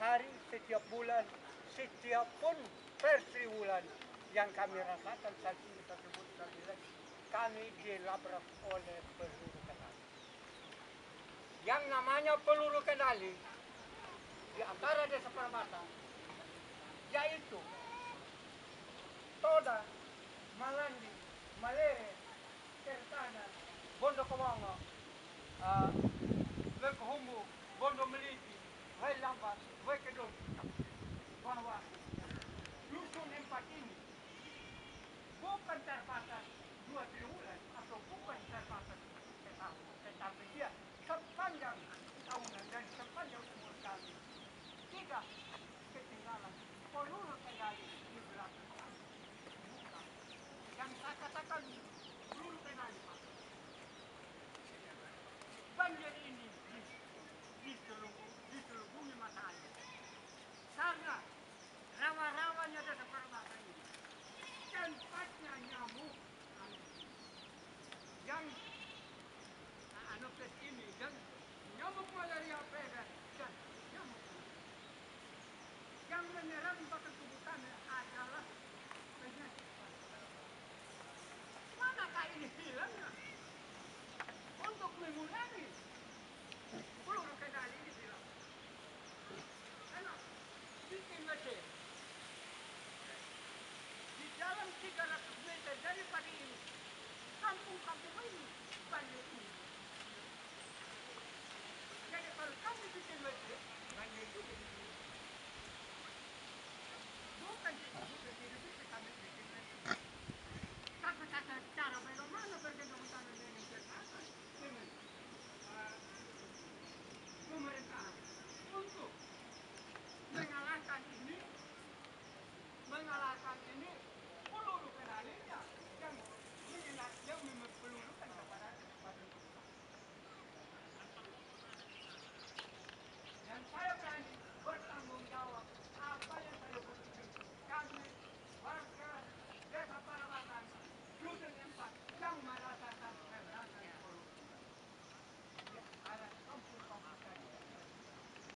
hari, setiap bulan, setiap pun per triwulan yang kami rasakan saat ini tersebut kami dilabrak oleh peluru kendali. Yang namanya peluru kendali di antara desa Permata yaitu Toda, Malandi, Malere, Kertana, Bondo Komongo, uh, Lekohumbu, Bondo Meliti, Wai Lambat, Wai Kedung, bahwa dusun empat ini bukan terbatas dua triwulan atau bukan terbatas setahun, tetapi dia sepanjang tahunan dan sepanjang umur kami tidak 300 meter dari pagi ini kampung-kampung ini